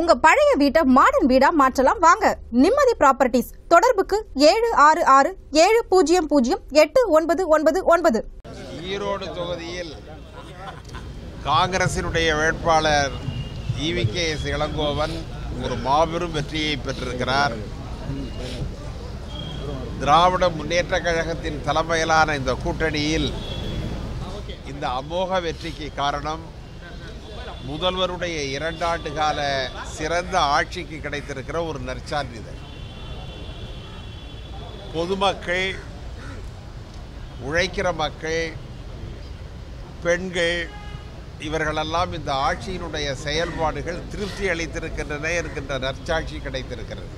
உங்க பழைய வீட்டை மாடர்ன் வீடா மாற்றலாம் வாங்க. நிம்மதி ப்ராப்பர்ட்டிஸ் தொடர்புக்கு ஏழு ஆறு ஆறு ஏழு பூஜ்ஜியம் பூஜ்ஜியம் எட்டு ஒன்பது ஒன்பது ஒன்பது. ஈரோடு தொகுதியில் காங்கிரசினுடைய வேட்பாளர் ஈவி கே எஸ் இளங்கோவன் ஒரு மாபெரும் வெற்றியை பெற்றிருக்கிறார். திராவிட முன்னேற்ற கழகத்தின் தலைமையிலான இந்த கூட்டணியில் இந்த அமோக வெற்றிக்கு காரணம் முதல்வருடைய இரண்டாண்டு கால சிறந்த ஆட்சிக்கு கிடைத்திருக்கிற ஒரு நற்சான்றிதழ் பொதுமக்கள் உழைக்கிற மக்கள் பெண்கள் இவர்களெல்லாம் இந்த ஆட்சியினுடைய செயல்பாடுகள் திருப்தி அளித்திருக்கின்றன என்கின்ற நற்சாட்சி கிடைத்திருக்கிறது.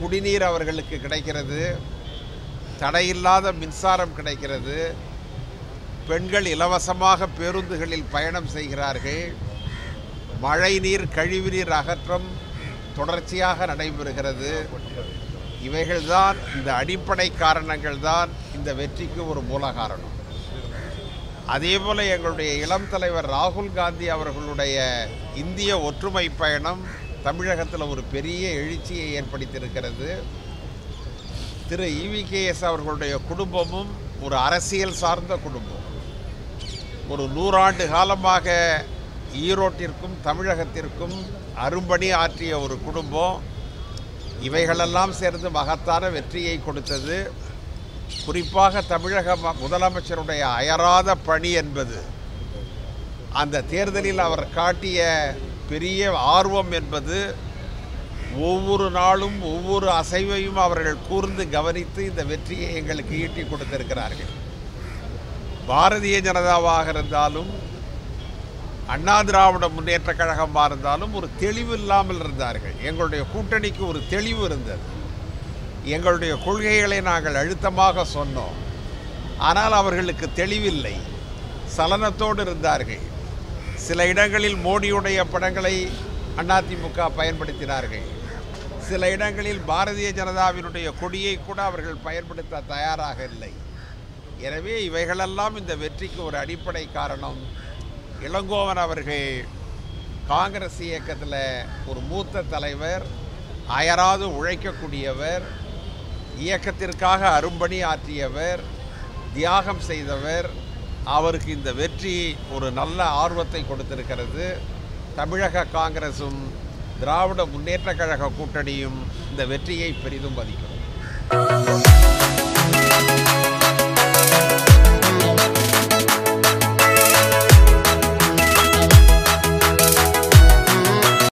குடிநீர் அவர்களுக்கு கிடைக்கிறது. தடையில்லாத மின்சாரம் கிடைக்கிறது. பெண்கள் இலவசமாக பேருந்துகளில் பயணம் செய்கிறார்கள். மழைநீர் கழிவுநீர் அகற்றம் தொடர்ச்சியாக நடைபெறுகிறது. இவைகள்தான் இந்த அடிப்படை காரணங்கள் தான் இந்த வெற்றிக்கு ஒரு மூல காரணம். அதேபோல் எங்களுடைய இளம் தலைவர் ராகுல் காந்தி அவர்களுடைய இந்திய ஒற்றுமை பயணம் தமிழகத்தில் ஒரு பெரிய எழுச்சியை ஏற்படுத்தியிருக்கிறது. திரு. இவிகேஎஸ் அவர்களுடைய குடும்பமும் ஒரு அரசியல் சார்ந்த குடும்பம். ஒரு நூறாண்டு காலமாக ஈரோட்டிற்கும் தமிழகத்திற்கும் அரும்பணி ஆற்றிய ஒரு குடும்பம். இவைகளெல்லாம் சேர்ந்து மகத்தான வெற்றியை கொடுத்தது. குறிப்பாக தமிழக ம- முதலமைச்சருடைய அயராத பணி என்பது. அந்த தேர்தலில் அவர் காட்டிய பெரிய ஆர்வம் என்பது ஒவ்வொரு நாளும் ஒவ்வொரு அசைவையும் அவர்கள் கூர்ந்து கவனித்து இந்த வெற்றியை எங்களுக்கு ஈட்டி கொடுத்திருக்கிறார்கள். பாரதிய ஜனதாவாக இருந்தாலும் அண்ணா திராவிட முன்னேற்ற கழகமாக இருந்தாலும் ஒரு தெளிவு இல்லாமல் இருந்தார்கள். எங்களுடைய கூட்டணிக்கு ஒரு தெளிவு இருந்தது. எங்களுடைய கொள்கைகளை நாங்கள் அழுத்தமாக சொன்னோம். ஆனால் அவர்களுக்கு தெளிவில்லை. சலனத்தோடு இருந்தார்கள். சில இடங்களில் மோடியுடைய படங்களை அதிமுக பயன்படுத்தினார்கள். சில இடங்களில் பாரதிய ஜனதாவினுடைய கொடியை கூட அவர்கள் பயன்படுத்த தயாராக இல்லை. எனவே இவைகளெல்லாம் இந்த வெற்றிக்கு ஒரு அடிப்படை காரணம். இளங்கோவன் அவர்கள் காங்கிரஸ் இயக்கத்தில் ஒரு மூத்த தலைவர் அயராது உழைக்கக்கூடியவர் இயக்கத்திற்காக அரும்பணி ஆற்றியவர் தியாகம் செய்தவர். அவருக்கு இந்த வெற்றி ஒரு நல்ல ஆர்வத்தை கொடுத்திருக்கிறது. தமிழக காங்கிரசும் திராவிட முன்னேற்ற கழக கூட்டணியும் இந்த வெற்றியை பெரிதும் மதிக்கும்